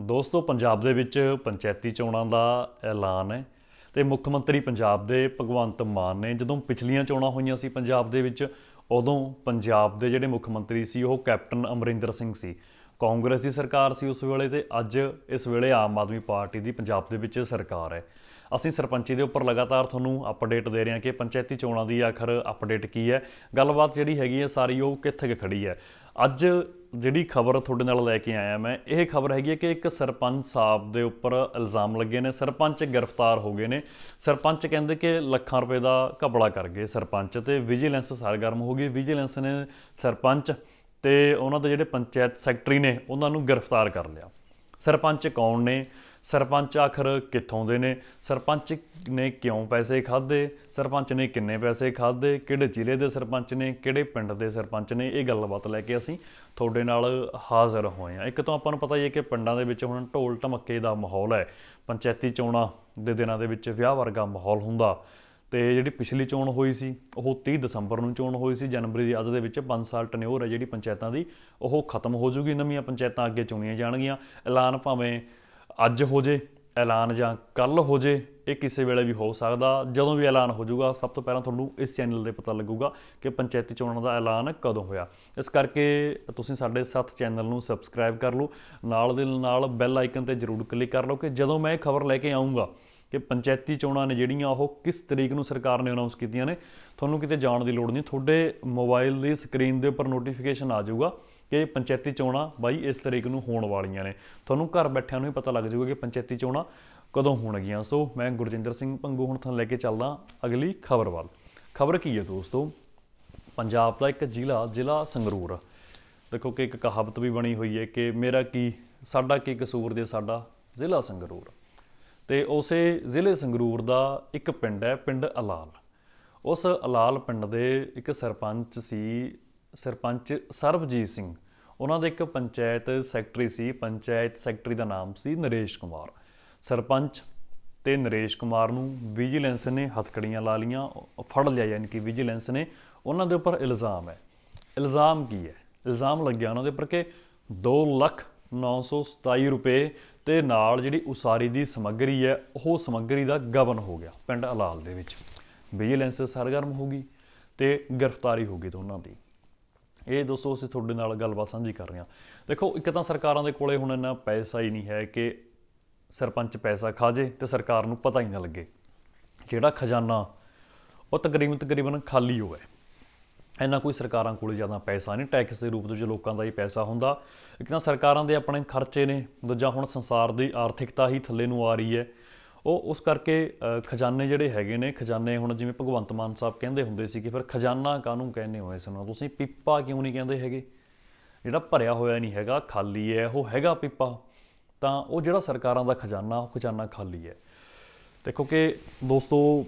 ਦੋਸਤੋ, ਪੰਜਾਬ ਦੇ ਵਿੱਚ ਪੰਚਾਇਤੀ ਚੋਣਾਂ ਦਾ ਐਲਾਨ ਹੈ ਤੇ ਮੁੱਖ ਮੰਤਰੀ ਪੰਜਾਬ ਦੇ ਭਗਵੰਤ ਮਾਨ ਨੇ ਜਦੋਂ ਪਿਛਲੀਆਂ ਚੋਣਾਂ ਹੋਈਆਂ ਸੀ ਪੰਜਾਬ ਦੇ ਵਿੱਚ, ਉਦੋਂ ਪੰਜਾਬ ਦੇ ਜਿਹੜੇ ਮੁੱਖ ਮੰਤਰੀ ਸੀ, ਉਹ ਕੈਪਟਨ ਅਮਰਿੰਦਰ ਸਿੰਘ ਸੀ। ਕਾਂਗਰਸ ਦੀ ਸਰਕਾਰ ਸੀ ਉਸ ਵੇਲੇ ਤੇ ਅੱਜ ਇਸ ਵੇਲੇ ਆਮ ਆਦਮੀ ਪਾਰਟੀ ਦੀ ਪੰਜਾਬ ਦੇ ਵਿੱਚ ਸਰਕਾਰ ਹੈ। ਅਸੀਂ ਸਰਪੰਚੀ ਦੇ ਉੱਪਰ ਲਗਾਤਾਰ ਤੁਹਾਨੂੰ ਅਪਡੇਟ ਦੇ ਰਹੇ ਹਾਂ ਕਿ ਪੰਚਾਇਤੀ ਚੋਣਾਂ ਦੀ ਆਖਰ ਅਪਡੇਟ ਕੀ ਹੈ। ਗੱਲਬਾਤ ਜਿਹੜੀ ਹੈਗੀ ਹੈ, ਸਾਰੀ ਉਹ ਕਿੱਥੇ ਕੁ ਖੜੀ ਹੈ। ਅੱਜ ਜਿਹੜੀ ਖਬਰ ਤੁਹਾਡੇ ਨਾਲ ਲੈ ਕੇ ਆਇਆ ਮੈਂ, ਇਹ ਖਬਰ ਹੈਗੀ ਹੈ ਕਿ ਇੱਕ ਸਰਪੰਚ ਸਾਹਿਬ ਦੇ ਉੱਪਰ ਇਲਜ਼ਾਮ ਲੱਗੇ ਨੇ। ਸਰਪੰਚ ਗ੍ਰਿਫਤਾਰ ਹੋ ਗਏ ਨੇ। ਸਰਪੰਚ ਕਹਿੰਦੇ ਕਿ ਲੱਖਾਂ ਰੁਪਏ ਦਾ ਘਪਲਾ ਕਰ ਗਏ ਸਰਪੰਚ ਤੇ ਵਿਜੀਲੈਂਸ ਸਰਗਰਮ ਹੋ ਗਈ। ਵਿਜੀਲੈਂਸ ਨੇ ਸਰਪੰਚ ਤੇ ਉਹਨਾਂ ਦੇ ਜਿਹੜੇ ਪੰਚਾਇਤ ਸੈਕਟਰੀ ਨੇ, ਉਹਨਾਂ ਨੂੰ ਗ੍ਰਿਫਤਾਰ ਕਰ ਲਿਆ। ਸਰਪੰਚ ਕੌਣ ਨੇ? ਸਰਪੰਚ ਆਖਰ ਕਿੱਥੋਂ ਦੇ ਨੇ? ਸਰਪੰਚ ਨੇ ਕਿਉਂ ਪੈਸੇ ਖਾਦੇ ਸਰਪੰਚ ਨੇ ਕਿੰਨੇ ਪੈਸੇ ਖਾਦੇ ਕਿਹੜੇ ਜ਼ਿਲ੍ਹੇ ਦੇ ਸਰਪੰਚ ਨੇ? ਕਿਹੜੇ ਪਿੰਡ ਦੇ ਸਰਪੰਚ ਨੇ? ਇਹ ਗੱਲਬਾਤ ਲੈ ਕੇ ਅਸੀਂ ਤੁਹਾਡੇ ਨਾਲ ਹਾਜ਼ਰ ਹੋਏ ਹਾਂ। ਇੱਕ ਤਾਂ ਆਪਾਂ ਨੂੰ ਪਤਾ ਹੀ ਹੈ ਕਿ ਪਿੰਡਾਂ ਦੇ ਵਿੱਚ ਹੁਣ ਢੋਲ ਢਮੱਕੇ ਦਾ ਮਾਹੌਲ ਹੈ। ਪੰਚਾਇਤੀ ਚੋਣਾਂ ਦੇ ਦਿਨਾਂ ਦੇ ਵਿੱਚ ਵਿਆਹ ਵਰਗਾ ਮਾਹੌਲ ਹੁੰਦਾ। ਤੇ ਜਿਹੜੀ ਪਿਛਲੀ ਚੋਣ ਹੋਈ ਸੀ, ਉਹ 30 ਦਸੰਬਰ ਨੂੰ ਚੋਣ ਹੋਈ ਸੀ। ਜਨਵਰੀ ਦੀ ਅੱਧ ਦੇ ਵਿੱਚ 5 ਸਾਲ ਟਨਿਓਰ ਹੈ ਜਿਹੜੀ ਪੰਚਾਇਤਾਂ ਦੀ। ਉਹ ਖਤਮ ਹੋ ਜੂਗੀ। ਨਵੀਆਂ ਪੰਚਾਇਤਾਂ ਅੱਗੇ ਚੁਣੀਆਂ ਜਾਣਗੀਆਂ। ਐਲਾਨ ਭਾਵੇਂ ਅੱਜ ਹੋ ਜੇ, ਐਲਾਨ ਜਾਂ ਕੱਲ ਹੋ ਜੇ, ਇਹ ਕਿਸੇ ਵੇਲੇ ਵੀ ਹੋ ਸਕਦਾ। ਜਦੋਂ ਵੀ ਐਲਾਨ ਹੋ ਜਾਊਗਾ, ਸਭ ਤੋਂ ਪਹਿਲਾਂ ਤੁਹਾਨੂੰ ਇਸ ਚੈਨਲ ਤੇ ਪਤਾ ਲੱਗੂਗਾ ਕਿ ਪੰਚਾਇਤੀ ਚੋਣਾਂ ਦਾ ਐਲਾਨ ਕਦੋਂ ਹੋਇਆ। ਇਸ ਕਰਕੇ ਤੁਸੀਂ ਸਾਡੇ ਸਾਥ ਚੈਨਲ ਨੂੰ ਸਬਸਕ੍ਰਾਈਬ ਕਰ ਲਓ। ਨਾਲ ਦੇ ਨਾਲ ਬੈਲ ਆਈਕਨ ਤੇ ਜਰੂਰ ਕਲਿੱਕ ਕਰ ਲਓ ਕਿ ਜਦੋਂ ਮੈਂ ਇਹ ਖਬਰ ਲੈ ਕੇ ਆਉਂਗਾ ਕਿ ਪੰਚਾਇਤੀ ਚੋਣਾਂ ਨੇ ਜਿਹੜੀਆਂ ਉਹ ਕਿਸ ਤਰੀਕ ਨੂੰ ਸਰਕਾਰ ਨੇ ਅਨਾਉਂਸ ਕੀਤੀਆਂ ਨੇ, ਤੁਹਾਨੂੰ ਕਿਤੇ ਜਾਣ ਦੀ ਲੋੜ ਨਹੀਂ। ਤੁਹਾਡੇ ਮੋਬਾਈਲ ਦੀ ਸਕਰੀਨ ਦੇ ਉੱਪਰ ਨੋਟੀਫਿਕੇਸ਼ਨ ਆ ਜਾਊਗਾ। ਕਿ ਪੰਚਾਇਤੀ ਚੋਣਾਂ ਬਾਈ ਇਸ ਤਰੀਕ ਨੂੰ ਹੋਣ ਵਾਲੀਆਂ ਨੇ। ਤੁਹਾਨੂੰ ਘਰ ਬੈਠਿਆਂ ਨੂੰ ਹੀ ਪਤਾ ਲੱਗ ਜਾਊਗਾ ਕਿ ਪੰਚਾਇਤੀ ਚੋਣਾਂ ਕਦੋਂ ਹੋਣਗੀਆਂ। ਸੋ ਮੈਂ ਗੁਰਜਿੰਦਰ ਸਿੰਘ ਪੰਗੂ ਹੁਣ ਤੁਹਾਨੂੰ ਲੈ ਕੇ ਚੱਲਦਾ ਅਗਲੀ ਖਬਰ ਵੱਲ। ਖਬਰ ਕੀ ਹੈ ਦੋਸਤੋ? ਪੰਜਾਬ ਦਾ ਇੱਕ ਜ਼ਿਲ੍ਹਾ ਜ਼ਿਲ੍ਹਾ ਸੰਗਰੂਰ। ਦੇਖੋ ਕਿ ਇੱਕ ਕਹਾਵਤ ਵੀ ਬਣੀ ਹੋਈ ਹੈ ਕਿ ਮੇਰਾ ਕੀ, ਸਾਡਾ ਕੀ ਕਸੂਰ ਦੇ ਸਾਡਾ ਜ਼ਿਲ੍ਹਾ ਸੰਗਰੂਰ। ਤੇ ਉਸੇ ਜ਼ਿਲ੍ਹੇ ਸੰਗਰੂਰ ਦਾ ਇੱਕ ਪਿੰਡ ਹੈ, ਪਿੰਡ ਅਲਾਲ। ਉਸ ਅਲਾਲ ਪਿੰਡ ਦੇ ਇੱਕ ਸਰਪੰਚ ਸੀ ਸਰਪੰਚ ਸਰਬਜੀਤ ਸਿੰਘ। ਉਹਨਾਂ ਦੇ ਇੱਕ ਪੰਚਾਇਤ ਸੈਕਟਰੀ ਸੀ, ਪੰਚਾਇਤ ਸੈਕਟਰੀ ਦਾ ਨਾਮ ਸੀ ਨਰੇਸ਼ ਕੁਮਾਰ। ਸਰਪੰਚ ਤੇ ਨਰੇਸ਼ ਕੁਮਾਰ ਨੂੰ ਵਿਜੀਲੈਂਸ ਨੇ ਹੱਥਕੜੀਆਂ ਲਾ ਲੀਆਂ ਫੜ ਲਿਆ ਯਾਨੀ ਕਿ ਵਿਜੀਲੈਂਸ ਨੇ। ਉਹਨਾਂ ਦੇ ਉੱਪਰ ਇਲਜ਼ਾਮ ਹੈ। ਇਲਜ਼ਾਮ ਕੀ ਹੈ? ਇਲਜ਼ਾਮ ਲੱਗਿਆ ਉਹਨਾਂ ਦੇ ਉੱਪਰ ਕਿ 2 ਲੱਖ 927 ਰੁਪਏ ਤੇ ਨਾਲ ਜਿਹੜੀ ਉਸਾਰੀ ਦੀ ਸਮੱਗਰੀ ਹੈ, ਉਹ ਸਮੱਗਰੀ ਦਾ ਗਬਨ ਹੋ ਗਿਆ ਪਿੰਡ ਅਲਾਲ ਦੇ ਵਿੱਚ। ਵਿਜੀਲੈਂਸ ਸਰਗਰਮ ਹੋ ਗਈ ਤੇ ਗ੍ਰਿਫਤਾਰੀ ਹੋ ਗਈ ਦੋਨਾਂ ਦੀ। ਇਹ ਦੋਸਤੋ ਅਸੀਂ ਤੁਹਾਡੇ ਨਾਲ ਗੱਲਬਾਤ ਸਾਂਝੀ ਕਰ ਰਹੇ ਹਾਂ। ਦੇਖੋ, ਇੱਕ ਤਾਂ ਸਰਕਾਰਾਂ ਦੇ ਕੋਲੇ ਹੁਣ ਇੰਨਾ ਪੈਸਾ ਹੀ ਨਹੀਂ ਹੈ ਕਿ ਸਰਪੰਚ ਪੈਸਾ ਖਾ ਜੇ ਤੇ ਸਰਕਾਰ ਨੂੰ ਪਤਾ ਹੀ ਨਾ ਲੱਗੇ। ਜਿਹੜਾ ਖਜ਼ਾਨਾ ਉਹ ਤਕਰੀਬਨ ਤਕਰੀਬਨ ਖਾਲੀ ਹੋਵੇ ਇੰਨਾ ਕੋਈ ਸਰਕਾਰਾਂ ਕੋਲ ਜ਼ਿਆਦਾ ਪੈਸਾ ਨਹੀਂ। ਟੈਕਸ ਦੇ ਰੂਪ ਦੇ ਵਿੱਚ ਲੋਕਾਂ ਦਾ ਹੀ ਪੈਸਾ ਹੁੰਦਾ। ਇੱਕ ਤਾਂ ਸਰਕਾਰਾਂ ਦੇ ਆਪਣੇ ਖਰਚੇ ਨੇ। ਦੂਜਾ ਹੁਣ ਸੰਸਾਰ ਦੀ ਆਰਥਿਕਤਾ ਹੀ ਥੱਲੇ ਨੂੰ ਆ ਰਹੀ ਹੈ। ਉਹ ਉਸ ਕਰਕੇ ਖਜ਼ਾਨੇ ਜਿਹੜੇ ਹੈਗੇ ਨੇ, ਖਜ਼ਾਨੇ ਹੁਣ ਜਿਵੇਂ ਭਗਵੰਤ ਮਾਨ ਸਾਹਿਬ ਕਹਿੰਦੇ ਹੁੰਦੇ ਸੀ ਕਿ ਫਿਰ ਖਜ਼ਾਨਾ ਕਾਹਨੂੰ ਕਹਿੰਦੇ ਹੋ ਇਸ ਨੂੰ ਤੁਸੀਂ ਪਿੱਪਾ ਕਿਉਂ ਨਹੀਂ ਕਹਿੰਦੇ ਹੈਗੇ? ਜਿਹੜਾ ਭਰਿਆ ਹੋਇਆ ਨਹੀਂ ਹੈਗਾ, ਖਾਲੀ ਹੈ, ਉਹ ਹੈਗਾ ਪਿੱਪਾ। ਤਾਂ ਉਹ ਜਿਹੜਾ ਸਰਕਾਰਾਂ ਦਾ ਖਜ਼ਾਨਾ, ਉਹ ਖਜ਼ਾਨਾ ਖਾਲੀ ਹੈ। ਦੇਖੋ ਕਿ ਦੋਸਤੋ,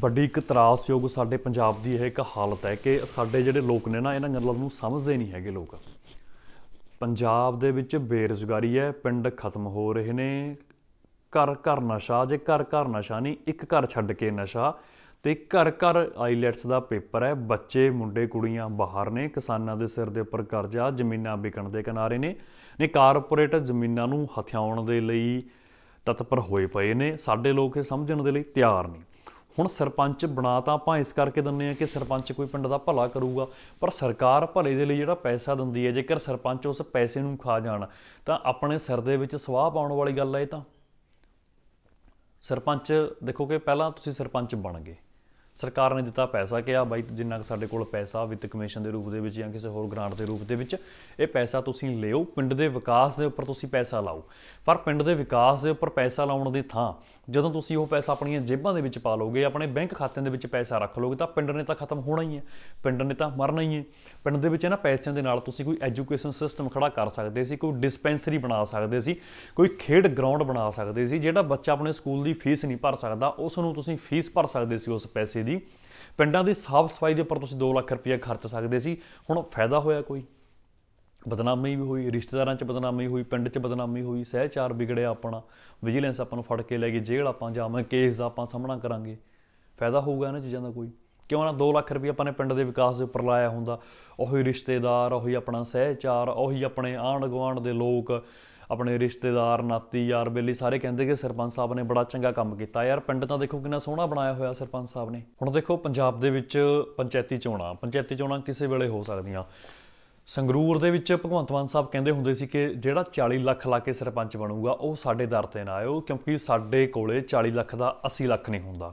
ਵੱਡੀ ਇੱਕ ਤਰਾਸਯੋਗ ਸਾਡੇ ਪੰਜਾਬ ਦੀ ਇਹ ਇੱਕ ਹਾਲਤ ਹੈ ਕਿ ਸਾਡੇ ਜਿਹੜੇ ਲੋਕ ਨੇ ਨਾ, ਇਹਨਾਂ ਗੱਲਾਂ ਨੂੰ ਸਮਝਦੇ ਨਹੀਂ ਹੈਗੇ ਲੋਕ। ਪੰਜਾਬ ਦੇ ਵਿੱਚ ਬੇਰੁਜ਼ਗਾਰੀ ਹੈ, ਪਿੰਡ ਖਤਮ ਹੋ ਰਹੇ ਨੇ ਘਰ ਘਰ ਨਸ਼ਾ, ਜੇ ਘਰ ਘਰ ਨਸ਼ਾ ਨਹੀਂ, ਇੱਕ ਘਰ ਛੱਡ ਕੇ ਨਸ਼ਾ। ਤੇ ਘਰ ਘਰ ਆਈਲੈਟਸ ਦਾ ਪੇਪਰ ਹੈ, ਬੱਚੇ, ਮੁੰਡੇ, ਕੁੜੀਆਂ ਬਾਹਰ ਨੇ, ਕਿਸਾਨਾਂ ਦੇ ਸਿਰ ਦੇ ਉੱਪਰ ਕਰਜ਼ਾ, ਜ਼ਮੀਨਾਂ ਵਿਕਣ ਦੇ ਕਿਨਾਰੇ ਨੇ। ਨੇ ਕਾਰਪੋਰੇਟ ਜ਼ਮੀਨਾਂ ਨੂੰ ਹਥਿਆਉਣ ਦੇ ਲਈ ਤਤਪਰ ਹੋਏ ਪਏ ਨੇ, ਸਾਡੇ ਲੋਕ ਇਹ ਸਮਝਣ ਦੇ ਲਈ ਤਿਆਰ ਨਹੀਂ ਹੁਣ ਸਰਪੰਚ ਬਣਾ ਤਾਂ ਆਪਾਂ ਇਸ ਕਰਕੇ ਦਿੰਨੇ ਆ ਕਿ ਸਰਪੰਚ ਕੋਈ ਪਿੰਡ ਦਾ ਭਲਾ ਕਰੂਗਾ, ਪਰ ਸਰਕਾਰ ਭਲੇ ਦੇ ਲਈ ਜਿਹੜਾ ਪੈਸਾ ਦਿੰਦੀ ਹੈ, ਜੇਕਰ ਸਰਪੰਚ ਉਸ ਪੈਸੇ ਨੂੰ ਖਾ ਜਾਣ, ਤਾਂ ਆਪਣੇ ਸਿਰ ਦੇ ਵਿੱਚ ਸਵਾਹ ਪਾਉਣ ਵਾਲੀ ਗੱਲ ਹੈ ਇਹ ਤਾਂ। ਸਰਪੰਚ, ਦੇਖੋ ਕਿ ਪਹਿਲਾਂ ਤੁਸੀਂ ਸਰਪੰਚ ਬਣ ਗਏ। ਸਰਕਾਰ ਨੇ ਦਿੱਤਾ ਪੈਸਾ ਕਿ ਆ ਬਾਈ ਜਿੰਨਾ ਸਾਡੇ ਕੋਲ ਪੈਸਾ ਵਿੱਤ ਕਮਿਸ਼ਨ ਦੇ ਰੂਪ ਦੇ ਵਿੱਚ ਜਾਂ ਕਿਸੇ ਹੋਰ ਗ੍ਰਾਂਟ ਦੇ ਰੂਪ ਦੇ ਵਿੱਚ, ਇਹ ਪੈਸਾ ਤੁਸੀਂ ਲਿਓ, ਪਿੰਡ ਦੇ ਵਿਕਾਸ ਦੇ ਉੱਪਰ ਤੁਸੀਂ ਪੈਸਾ ਲਾਓ। ਪਰ ਪਿੰਡ ਦੇ ਵਿਕਾਸ ਦੇ ਉੱਪਰ ਪੈਸਾ ਲਾਉਣ ਦੀ ਥਾਂ ਜਦੋਂ ਤੁਸੀਂ ਉਹ ਪੈਸਾ ਆਪਣੀਆਂ ਜੇਬਾਂ ਦੇ ਵਿੱਚ ਪਾ ਲੋਗੇ ਆਪਣੇ ਬੈਂਕ ਖਾਤਿਆਂ ਦੇ ਵਿੱਚ ਪੈਸਾ ਰੱਖ ਲੋਗੇ ਤਾਂ ਪਿੰਡ ਨੇ ਤਾਂ ਖਤਮ ਹੋਣਾ ਹੀ ਹੈ। ਪਿੰਡ ਨੇ ਤਾਂ ਮਰਨਾ ਹੀ ਹੈ। ਪਿੰਡ ਦੇ ਵਿੱਚ ਇਹਨਾਂ ਪੈਸਿਆਂ ਦੇ ਨਾਲ ਤੁਸੀਂ ਕੋਈ ਐਜੂਕੇਸ਼ਨ ਸਿਸਟਮ ਖੜਾ ਕਰ ਸਕਦੇ ਸੀ, ਕੋਈ ਡਿਸਪੈਂਸਰੀ ਬਣਾ ਸਕਦੇ ਸੀ, ਕੋਈ ਖੇਡ ਗਰਾਊਂਡ ਬਣਾ ਸਕਦੇ ਸੀ, ਜਿਹੜਾ ਬੱਚਾ ਆਪਣੇ ਸਕੂਲ ਦੀ ਫੀਸ ਨਹੀਂ ਭਰ ਸਕਦਾ, ਉਸ ਨੂੰ ਤੁਸੀਂ ਫੀਸ ਭਰ ਸਕਦੇ ਸੀ ਉਸ ਪੈਸੇ ਦੀ। ਪਿੰਡਾਂ ਦੀ ਸਾਫ਼ ਸਫ਼ਾਈ ਦੇ ਉੱਪਰ ਤੁਸੀਂ 2 ਲੱਖ ਰੁਪਏ ਖਰਚ ਸਕਦੇ ਸੀ। ਹੁਣ ਫਾਇਦਾ ਹੋਇਆ ਕੋਈ? ਬਦਨਾਮੀ ਵੀ ਹੋਈ, ਰਿਸ਼ਤੇਦਾਰਾਂ 'ਚ ਬਦਨਾਮੀ ਹੋਈ, ਪਿੰਡ 'ਚ ਬਦਨਾਮੀ ਹੋਈ ਸਹਿਚਾਰ ਵਿਗੜਿਆ ਆਪਣਾ ਵਿਜੀਲੈਂਸ ਆਪਾਂ ਨੂੰ ਫੜ ਕੇ ਲੈ ਗਈ ਜੇਲ੍ਹ ਆਪਾਂ ਜਾਵਾਂ ਕੇਸ ਦਾ ਆਪਾਂ ਸਾਹਮਣਾ ਕਰਾਂਗੇ। ਫਾਇਦਾ ਹੋਊਗਾ ਇਹਨਾਂ ਚੀਜ਼ਾਂ ਦਾ ਕੋਈ? ਕਿਉਂ ਨਾ 2 ਲੱਖ ਰੁਪਏ ਆਪਾਂ ਨੇ ਪਿੰਡ ਦੇ ਵਿਕਾਸ ਦੇ ਉੱਪਰ ਲਾਇਆ ਹੁੰਦਾ, ਉਹੀ ਰਿਸ਼ਤੇਦਾਰ, ਉਹੀ ਆਪਣਾ ਸਹਿਚਾਰ ਉਹੀ ਆਪਣੇ ਆਂਢ ਗੁਆਂਢ ਦੇ ਲੋਕ, ਆਪਣੇ ਰਿਸ਼ਤੇਦਾਰ, ਨਾਤੀ, ਯਾਰ, ਬੇਲੀ, ਸਾਰੇ ਕਹਿੰਦੇ ਕਿ ਸਰਪੰਚ ਸਾਹਿਬ ਨੇ ਬੜਾ ਚੰਗਾ ਕੰਮ ਕੀਤਾ। ਯਾਰ, ਪਿੰਡ ਤਾਂ ਦੇਖੋ ਕਿੰਨਾ ਸੋਹਣਾ ਬਣਾਇਆ ਹੋਇਆ ਸਰਪੰਚ ਸਾਹਿਬ ਨੇ। ਹੁਣ ਦੇਖੋ, ਪੰਜਾਬ ਦੇ ਵਿੱਚ ਪੰਚਾਇਤੀ ਚੋਣਾਂ ਪੰਚਾਇਤੀ ਚੋਣਾਂ ਕਿਸੇ ਵੇਲੇ ਹੋ ਸਕਦੀਆਂ। ਸੰਗਰੂਰ ਦੇ ਵਿੱਚ ਭਗਵੰਤ ਮਾਨ ਸਾਹਿਬ ਕਹਿੰਦੇ ਹੁੰਦੇ ਸੀ ਕਿ ਜਿਹੜਾ 40 ਲੱਖ ਲਾ ਕੇ ਸਰਪੰਚ ਬਣੂਗਾ, ਉਹ ਸਾਡੇ ਦਰ ਤੇ ਨਾ ਆਇਓ, ਕਿਉਂਕਿ ਸਾਡੇ ਕੋਲੇ 40 ਲੱਖ ਦਾ 80 ਲੱਖ ਨਹੀਂ ਹੁੰਦਾ।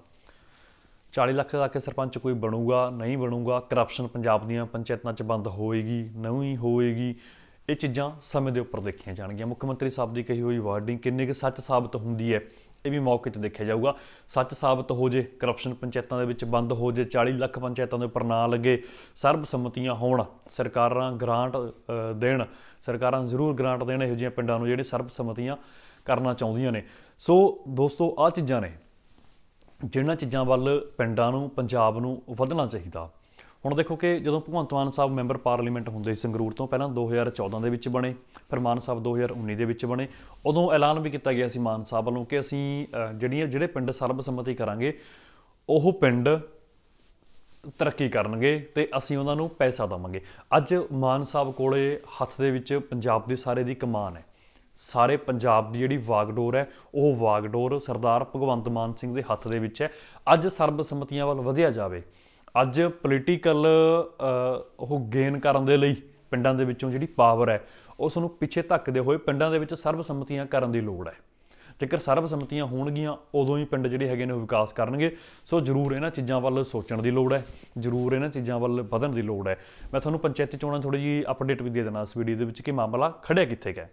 40 ਲੱਖ ਲਾ ਕੇ ਸਰਪੰਚ ਕੋਈ ਬਣੂਗਾ, ਨਹੀਂ ਬਣੂਗਾ ਕਰਪਸ਼ਨ ਪੰਜਾਬ ਦੀਆਂ ਪੰਚਾਇਤਾਂ 'ਚ ਬੰਦ ਹੋਏਗੀ, ਨਹੀਂ ਹੋਏਗੀ, ਇਹ ਚੀਜ਼ਾਂ ਸਮੇਂ ਦੇ ਉੱਪਰ ਦੇਖੀਆਂ ਜਾਣਗੀਆਂ। ਮੁੱਖ ਮੰਤਰੀ ਸਾਹਿਬ ਦੀ ਕਹੀ ਹੋਈ ਵਾਰਡਿੰਗ, ਕਿੰਨੇ ਕੁ ਸੱਚ ਸਾਬਤ ਹੁੰਦੀ ਹੈ? ਇਹ ਵੀ ਮੌਕੇ ਤੇ ਦੇਖਿਆ ਜਾਊਗਾ। ਸੱਚ ਸਾਬਤ ਹੋ ਜੇ ਕਰਪਸ਼ਨ ਪੰਚਾਇਤਾਂ ਦੇ ਵਿੱਚ ਬੰਦ ਹੋ ਜੇ 40 ਲੱਖ ਪੰਚਾਇਤਾਂ ਦੇ ਉੱਪਰ ਨਾ ਲੱਗੇ ਸਰਬਸੰਮਤੀਆਂ ਹੋਣ, ਸਰਕਾਰਾਂ ਗ੍ਰਾਂਟ ਦੇਣ, ਸਰਕਾਰਾਂ ਜ਼ਰੂਰ ਗ੍ਰਾਂਟ ਦੇਣ, ਇਹੋ ਜਿਹੀਆਂ ਪਿੰਡਾਂ ਨੂੰ ਜਿਹੜੇ ਸਰਬਸੰਮਤੀਆਂ ਕਰਨਾ ਚਾਹੁੰਦੀਆਂ ਨੇ। ਸੋ ਦੋਸਤੋ ਆ ਚੀਜ਼ਾਂ ਨੇ ਜਿਹਨਾਂ ਚੀਜ਼ਾਂ ਵੱਲ ਪਿੰਡਾਂ ਨੂੰ, ਪੰਜਾਬ ਨੂੰ ਵਧਣਾ ਚਾਹੀਦਾ। ਹੁਣ ਦੇਖੋ ਕਿ ਜਦੋਂ ਭਗਵੰਤ ਮਾਨ ਸਾਹਿਬ ਮੈਂਬਰ ਪਾਰਲੀਮੈਂਟ ਹੁੰਦੇ ਸੀ ਸੰਗਰੂਰ ਤੋਂ, ਪਹਿਲਾਂ 2014 ਦੇ ਵਿੱਚ ਬਣੇ, ਫਿਰ ਮਾਨ ਸਾਹਿਬ 2019 ਦੇ ਵਿੱਚ ਬਣੇ, ਉਦੋਂ ਐਲਾਨ ਵੀ ਕੀਤਾ ਗਿਆ ਸੀ ਮਾਨ ਸਾਹਿਬ ਵੱਲੋਂ ਕਿ ਅਸੀਂ ਜਿਹੜੀਆਂ, ਜਿਹੜੇ ਪਿੰਡ ਸਰਬਸੰਮਤੀ ਕਰਾਂਗੇ, ਉਹ ਪਿੰਡ ਤਰੱਕੀ ਕਰਨਗੇ ਤੇ ਅਸੀਂ ਉਹਨਾਂ ਨੂੰ ਪੈਸਾ ਦੇਵਾਂਗੇ। ਅੱਜ ਮਾਨ ਸਾਹਿਬ ਕੋਲੇ ਹੱਥ ਦੇ ਵਿੱਚ ਪੰਜਾਬ ਦੇ ਸਾਰੇ ਦੀ ਕਮਾਨ ਹੈ। ਸਾਰੇ ਪੰਜਾਬ ਦੀ ਜਿਹੜੀ ਵਾਗਡੋਰ ਹੈ, ਉਹ ਵਾਗਡੋਰ ਸਰਦਾਰ ਭਗਵੰਤ ਮਾਨ ਸਿੰਘ ਦੇ ਹੱਥ ਦੇ ਵਿੱਚ ਹੈ। ਅੱਜ ਸਰਬਸੰਮਤੀਆਂ ਵੱਲ ਵਧਿਆ ਜਾਵੇ ਅੱਜ ਪੋਲੀਟੀਕਲ ਉਹ ਗੇਨ ਕਰਨ ਦੇ ਲਈ ਪਿੰਡਾਂ ਦੇ ਵਿੱਚੋਂ ਜਿਹੜੀ ਪਾਵਰ ਹੈ, ਉਸ ਨੂੰ ਪਿੱਛੇ ਧੱਕਦੇ ਹੋਏ ਪਿੰਡਾਂ ਦੇ ਵਿੱਚ ਸਰਬਸੰਮਤੀਆਂ ਕਰਨ ਦੀ ਲੋੜ ਹੈ। ਜੇਕਰ ਸਰਬਸੰਮਤੀਆਂ ਹੋਣਗੀਆਂ, ਉਦੋਂ ਹੀ ਪਿੰਡ ਜਿਹੜੇ ਹੈਗੇ ਨੇ ਉਹ ਵਿਕਾਸ ਕਰਨਗੇ। ਸੋ ਜ਼ਰੂਰ ਇਹਨਾਂ ਚੀਜ਼ਾਂ ਵੱਲ ਸੋਚਣ ਦੀ ਲੋੜ ਹੈ, ਜ਼ਰੂਰ ਇਹਨਾਂ ਚੀਜ਼ਾਂ ਵੱਲ ਵਧਣ ਦੀ ਲੋੜ ਹੈ। ਮੈਂ ਤੁਹਾਨੂੰ ਪੰਚਾਇਤੀ ਚੋਣਾਂ ਥੋੜੀ ਜੀ ਅਪਡੇਟ ਵੀ ਦੇ ਦੇਣਾ ਇਸ ਵੀਡੀਓ ਦੇ ਵਿੱਚ ਕਿ ਮਾਮਲਾ ਖੜਿਆ ਕਿੱਥੇ ਗਿਆ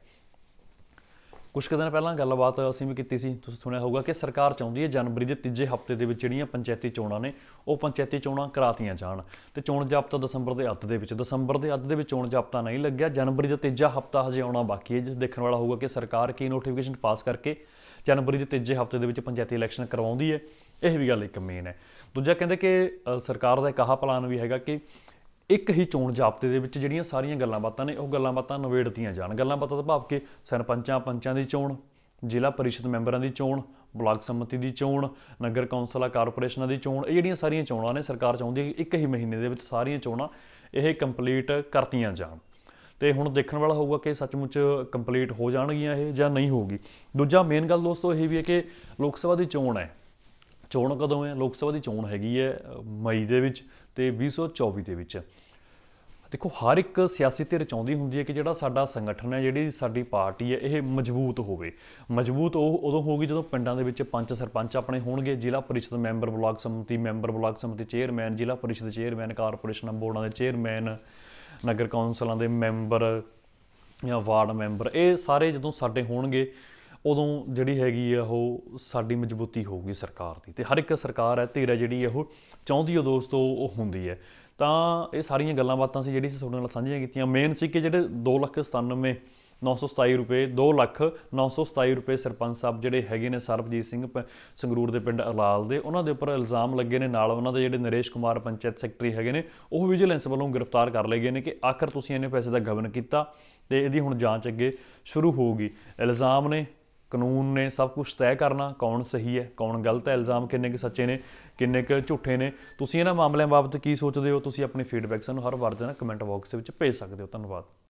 ਕੁਝ ਕੁ ਦਿਨ ਪਹਿਲਾਂ ਗੱਲਬਾਤ ਅਸੀਂ ਵੀ ਕੀਤੀ ਸੀ, ਤੁਸੀਂ ਸੁਣਿਆ ਹੋਊਗਾ ਕਿ ਸਰਕਾਰ ਚਾਹੁੰਦੀ ਹੈ ਜਨਵਰੀ ਦੇ ਤੀਜੇ ਹਫ਼ਤੇ ਦੇ ਵਿੱਚ ਜਿਹੜੀਆਂ ਪੰਚਾਇਤੀ ਚੋਣਾਂ ਨੇ, ਉਹ ਪੰਚਾਇਤੀ ਚੋਣਾਂ ਕਰਾਤੀਆਂ ਜਾਣ। ਤੇ ਚੋਣ ਜ਼ਾਬਤਾ ਦਸੰਬਰ ਦੇ ਅੱਧ ਦੇ ਵਿੱਚ, ਦਸੰਬਰ ਦੇ ਅੱਧ ਦੇ ਵਿੱਚ ਚੋਣ ਜ਼ਾਬਤਾ ਨਹੀਂ ਲੱਗਿਆ, ਜਨਵਰੀ ਦਾ ਤੀਜਾ ਹਫਤਾ ਹਜੇ ਆਉਣਾ ਬਾਕੀ ਹੈ, ਜਿਸ ਦੇਖਣ ਵਾਲਾ ਹੋਊਗਾ ਕਿ ਸਰਕਾਰ ਕੀ ਨੋਟੀਫਿਕੇਸ਼ਨ ਪਾਸ ਕਰਕੇ ਜਨਵਰੀ ਦੇ ਤੀਜੇ ਹਫ਼ਤੇ ਦੇ ਵਿੱਚ ਪੰਚਾਇਤੀ ਇਲੈਕਸ਼ਨ ਕਰਵਾਉਂਦੀ ਹੈ, ਇਹ ਵੀ ਗੱਲ ਇੱਕ ਮੇਨ ਹੈ। ਦੂਜਾ ਕਹਿੰਦੇ ਕਿ ਸਰਕਾਰ ਦਾ ਇੱਕ ਆਹ ਪਲਾਨ ਵੀ ਹੈਗਾ ਕਿ ਇੱਕ ਹੀ ਚੋਣ ਜ਼ਾਬਤੇ ਦੇ ਵਿੱਚ ਜਿਹੜੀਆਂ ਸਾਰੀਆਂ ਗੱਲਾਂ ਬਾਤਾਂ ਨੇ, ਉਹ ਗੱਲਾਂ ਬਾਤਾਂ ਨਿਬੇੜਤੀਆਂ ਜਾਣ। ਗੱਲਾਂ ਬਾਤਾਂ ਦਾ ਭਾਵ ਕਿ ਸਰਪੰਚਾਂ, ਪੰਚਾਂ ਦੀ ਚੋਣ, ਜ਼ਿਲ੍ਹਾ ਪਰਿਸ਼ਦ ਮੈਂਬਰਾਂ ਦੀ ਚੋਣ, ਬਲਾਕ ਸੰਮਤੀ ਦੀ ਚੋਣ, ਨਗਰ ਕੌਂਸਲਾਂ, ਕਾਰਪੋਰੇਸ਼ਨਾਂ ਦੀ ਚੋਣ, ਇਹ ਜਿਹੜੀਆਂ ਸਾਰੀਆਂ ਚੋਣਾਂ ਨੇ, ਸਰਕਾਰ ਚਾਹੁੰਦੀ ਹੈ ਕਿ ਇੱਕ ਹੀ ਮਹੀਨੇ ਦੇ ਵਿੱਚ ਸਾਰੀਆਂ ਚੋਣਾਂ ਇਹ ਕੰਪਲੀਟ ਕਰਤੀਆਂ ਜਾਣ। ਤੇ ਹੁਣ ਦੇਖਣ ਵਾਲਾ ਹੋਊਗਾ ਕਿ ਸੱਚਮੁੱਚ ਕੰਪਲੀਟ ਹੋ ਜਾਣਗੀਆਂ ਇਹ ਜਾਂ ਨਹੀਂ ਹੋਊਗੀ। ਦੂਜਾ ਮੇਨ ਗੱਲ ਦੋਸਤੋ ਇਹ ਵੀ ਹੈ ਕਿ ਲੋਕ ਸਭਾ ਦੀ ਚੋਣ ਹੈ। ਚੋਣ ਕਦੋਂ ਹੈ? ਲੋਕ ਸਭਾ ਦੀ ਚੋਣ ਹੈਗੀ ਹੈ ਮਈ ਦੇ ਵਿੱਚ ਤੇ 2024 ਦੇ ਵਿੱਚ। ਦੇਖੋ, ਹਰ ਇੱਕ ਸਿਆਸੀ ਧਿਰ ਚਾਹੁੰਦੀ ਹੁੰਦੀ ਹੈ ਕਿ ਜਿਹੜਾ ਸਾਡਾ ਸੰਗਠਨ ਹੈ, ਜਿਹੜੀ ਸਾਡੀ ਪਾਰਟੀ ਹੈ, ਇਹ ਮਜ਼ਬੂਤ ਹੋਵੇ। ਮਜ਼ਬੂਤ ਉਹ ਉਦੋਂ ਹੋਊਗੀ ਜਦੋਂ ਪਿੰਡਾਂ ਦੇ ਵਿੱਚ ਪੰਚ ਸਰਪੰਚ ਆਪਣੇ ਹੋਣਗੇ। ਜ਼ਿਲ੍ਹਾ ਪਰਿਸ਼ਦ ਮੈਂਬਰ ਬਲਾਕ ਸਮਿਤੀ ਮੈਂਬਰ ਬਲਾਕ ਸਮਿਤੀ ਚੇਅਰਮੈਨ, ਜ਼ਿਲ੍ਹਾ ਪਰਿਸ਼ਦ ਚੇਅਰਮੈਨ, ਕਾਰਪੋਰੇਸ਼ਨ ਬੋਰਡਾਂ ਦੇ ਚੇਅਰਮੈਨ, ਨਗਰ ਕੌਂਸਲਾਂ ਦੇ ਮੈਂਬਰ ਜਾਂ ਵਾਰਡ ਮੈਂਬਰ, ਇਹ ਸਾਰੇ ਜਦੋਂ ਸਾਡੇ ਹੋਣਗੇ ਉਦੋਂ ਜਿਹੜੀ ਹੈਗੀ ਆ ਉਹ ਸਾਡੀ ਮਜ਼ਬੂਤੀ ਹੋਊਗੀ ਸਰਕਾਰ ਦੀ ਤੇ ਹਰ ਇੱਕ ਸਰਕਾਰ ਹੈ ਧੀਰਾ ਜਿਹੜੀ ਹੈ ਉਹ ਚਾਹੁੰਦੀ ਉਹ ਦੋਸਤੋ ਉਹ ਹੁੰਦੀ ਹੈ। ਤਾਂ ਇਹ ਸਾਰੀਆਂ ਗੱਲਾਂ ਬਾਤਾਂ ਸੀ ਜਿਹੜੀ ਅਸੀਂ ਤੁਹਾਡੇ ਨਾਲ ਸਾਂਝੀਆਂ ਕੀਤੀਆਂ। ਮੇਨ ਸੀ ਕਿ ਜਿਹੜੇ 2,97 927 ਰੁਪਏ 2 ਲੱਖ 927 ਰੁਪਏ ਸਰਪੰਚ ਸਾਹਿਬ ਜਿਹੜੇ ਹੈਗੇ ਨੇ ਸਰਬਜੀਤ ਸਿੰਘ ਪ- ਸੰਗਰੂਰ ਦੇ ਪਿੰਡ ਅਲਾਲ ਦੇ ਉਹਨਾਂ ਦੇ ਉੱਪਰ ਇਲਜ਼ਾਮ ਲੱਗੇ ਨੇ। ਨਾਲ ਉਹਨਾਂ ਦੇ ਜਿਹੜੇ ਨਰੇਸ਼ ਕੁਮਾਰ ਪੰਚਾਇਤ ਸੈਕਟਰੀ ਹੈਗੇ ਨੇ ਉਹ ਵਿਜੀਲੈਂਸ ਵੱਲੋਂ ਗ੍ਰਿਫਤਾਰ ਕਰ ਲਏ ਗਏ ਨੇ ਕਿ ਆਖਰ ਤੁਸੀਂ ਇਹਨੇ ਪੈਸੇ ਦਾ ਗਬਨ ਕੀਤਾ ਤੇ ਇਹਦੀ ਹੁਣ ਜਾਂਚ ਅੱਗੇ ਸ਼ੁਰੂ ਹੋਊਗੀ। ਇਲਜ਼ਾਮ ਨੇ ਕਾਨੂੰਨ ਨੇ ਸਭ ਕੁਝ ਤੈਅ ਕਰਨਾ, ਕੌਣ ਸਹੀ ਹੈ, ਕੌਣ ਗਲਤ ਹੈ, ਇਲਜ਼ਾਮ ਕਿੰਨੇ ਕੁ ਸੱਚੇ ਨੇ, ਕਿੰਨੇ ਕੁ ਝੂਠੇ ਨੇ। ਤੁਸੀਂ ਇਹਨਾਂ ਮਾਮਲਿਆਂ ਬਾਬਤ ਕੀ ਸੋਚਦੇ ਹੋ? ਤੁਸੀਂ ਆਪਣੀ ਫੀਡਬੈਕ ਸਾਨੂੰ ਹਰ ਵਾਰ ਦੇ ਨਾਲ ਕਮੈਂਟ ਬਾਕਸ ਦੇ ਵਿੱਚ ਭੇਜ ਸਕਦੇ ਹੋ। ਧੰਨਵਾਦ।